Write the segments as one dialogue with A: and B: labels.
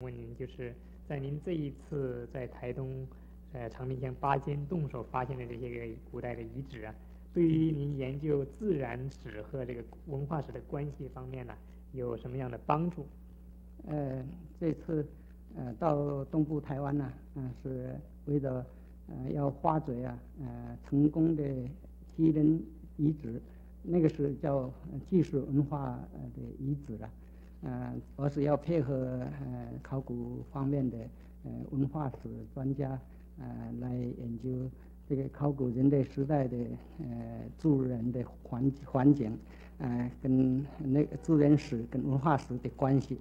A: 问您，就是在您这一次在台东，呃长滨乡八间洞所发现的这些个古代的遗址啊，对于您研究自然史和这个文化史的关系方面呢，有什么样的帮助？
B: 呃，这次呃到东部台湾呢，嗯，是为了呃要发掘啊，呃成功的基人遗址，那个是叫纪实文化呃的遗址了。嗯，而是要配合呃考古方面的呃文化史专家呃来研究这个考古人类时代的呃住人的环环境，呃跟那个自然史跟文化史的关系，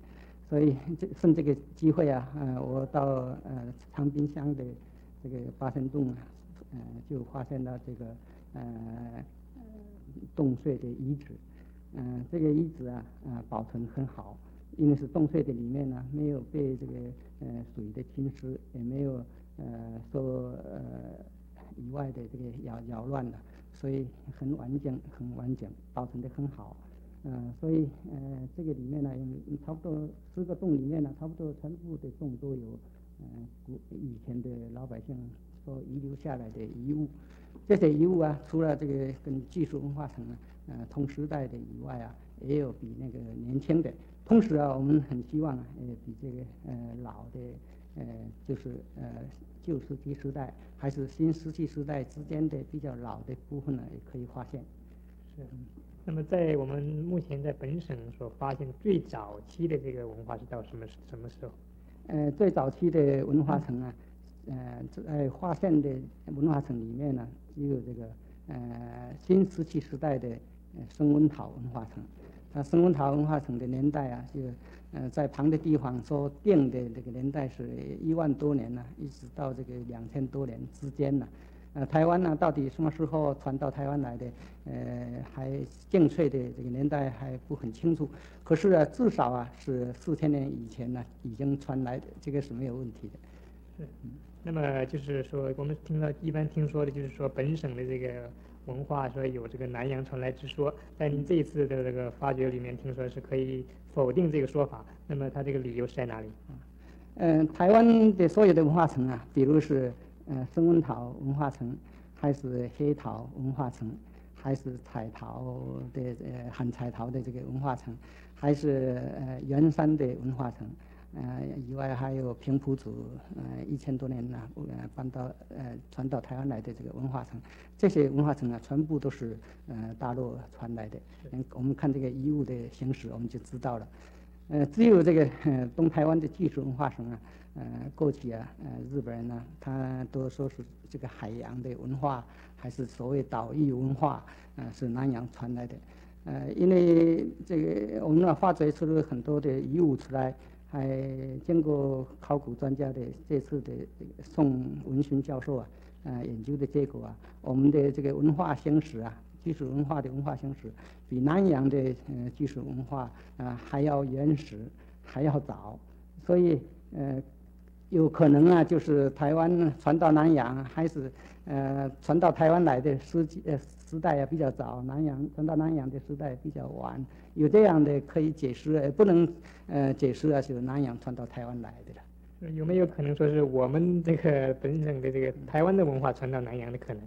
B: 所以这趁这个机会啊，呃我到呃长滨乡的这个八仙洞啊，呃就发现了这个呃洞穴的遗址。嗯，这个遗址啊，呃，保存很好，因为是洞穴的里面呢，没有被这个呃水的侵蚀，也没有呃受呃以外的这个扰扰乱的，所以很完整，很完整，保存的很好。嗯，所以呃这个里面呢，差不多十个洞里面呢，差不多全部的洞都有嗯古以前的老百姓所遗留下来的遗物。这些遗物啊，除了这个跟技术文化层啊。呃，同时代的以外啊，也有比那个年轻的。同时啊，我们很希望啊，呃，比这个呃老的，呃，就是呃旧石器时代还是新石器时代之间的比较老的部分呢，也可以发现。
A: 是。那么在我们目前在本省所发现最早期的这个文化是到什么什么时候？
B: 呃，最早期的文化层啊，呃，在划线的文化城里面呢，只有这个呃新石器时代的呃。升温陶文化城，它升温陶文化城的年代啊，就呃在旁的地方说定的这个年代是一万多年呢，一直到这个两千多年之间呢。呃，台湾呢到底什么时候传到台湾来的？呃，还精确的这个年代还不很清楚。可是啊，至少啊是四千年以前呢已经传来的，这个是没有问题的。
A: 是，那么就是说，我们听到一般听说的就是说本省的这个。文化说有这个南洋传来之说，在您这一次的这个发掘里面，听说是可以否定这个说法。那么他这个理由是在哪里？
B: 嗯，台湾的所有的文化层啊，比如是呃生温陶文化层，还是黑陶文化层，还是彩陶的呃汉彩陶的这个文化层，还是呃圆山的文化层。呃，以外还有平埔族，呃，一千多年呢，呃，搬到呃传到台湾来的这个文化层，这些文化层啊，全部都是呃大陆传来的。嗯，我们看这个遗物的形式，我们就知道了。呃，只有这个东台湾的技术文化层啊，呃，过去啊，呃，日本人呢，他都说是这个海洋的文化，还是所谓岛屿文化，呃，是南洋传来的。呃，因为这个我们呢发掘出了很多的遗物出来。还经过考古专家的这次的宋文勋教授啊，呃研究的结果啊，我们的这个文化兴史啊，技术文化的文化兴史，比南阳的呃技术文化啊还要原始，还要早，所以呃有可能啊，就是台湾传到南洋，还是呃传到台湾来的时呃时代啊比较早，南洋传到南洋的时代比较晚。有这样的可以解释，也不能呃解释啊，就是南洋传到台湾来的了。
A: 有没有可能说是我们这个本省的这个台湾的文化传到南洋的可能？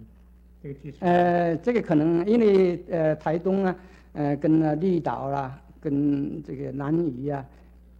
A: 这个技术？
B: 呃，这个可能，因为呃台东啊，呃跟那绿岛啦，跟这个南屿啊，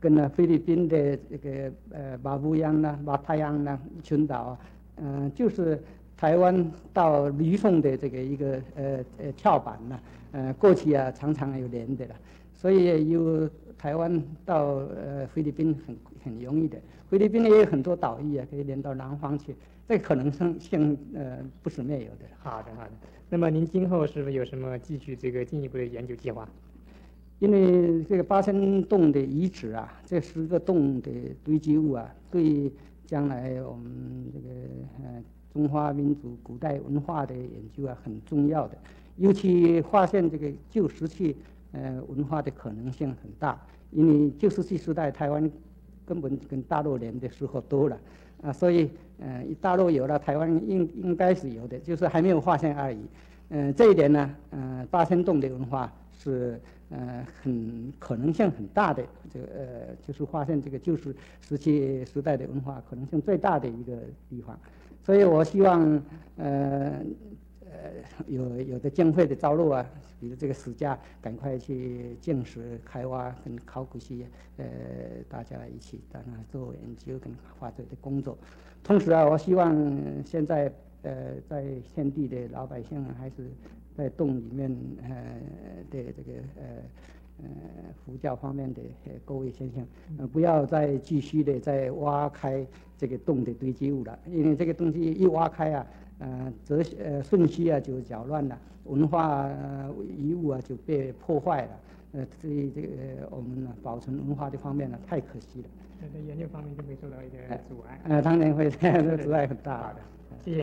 B: 跟那菲律宾的这个呃马布央呐、马太阳呐群岛啊，嗯，就是台湾到吕宋的这个一个呃呃跳板呐。呃，过去啊，常常有连的了，所以由台湾到呃菲律宾很很容易的。菲律宾也有很多岛屿啊，可以连到南方去，这可能性性呃不是没有的。
A: 好的，好的。那么您今后是不是有什么继续这个进一步的研究计划？
B: 因为这个八仙洞的遗址啊，这十个洞的堆积物啊，对将来我们这个呃中华民族古代文化的研究啊，很重要的。尤其发现这个旧石器，呃，文化的可能性很大，因为旧石器时代台湾根本跟大陆连的时候多了，啊，所以呃，大陆有了，台湾应应该是有的，就是还没有发现而已。嗯，这一点呢，嗯，八仙洞的文化是呃，很可能性很大的，这个呃，就是发现这个旧石石器时代的文化可能性最大的一个地方，所以我希望呃呃有有的经费的招录啊，比如这个史家赶快去建石开挖跟考古系呃大家一起在那做研究跟发掘的工作，同时啊，我希望现在呃在现地的老百姓还是。在洞里面，呃的这个呃呃佛教方面的各位先生，呃不要再继续的再挖开这个洞的堆积物了，因为这个东西一挖开啊，呃则呃顺序啊就搅乱了，文化遗物啊就被破坏了，呃所以这个我们呢保存文化这方面呢太可惜了。
A: 在研究方面就会受到一个阻碍。
B: 呃，当然会，这个阻碍很大
A: 的。谢谢。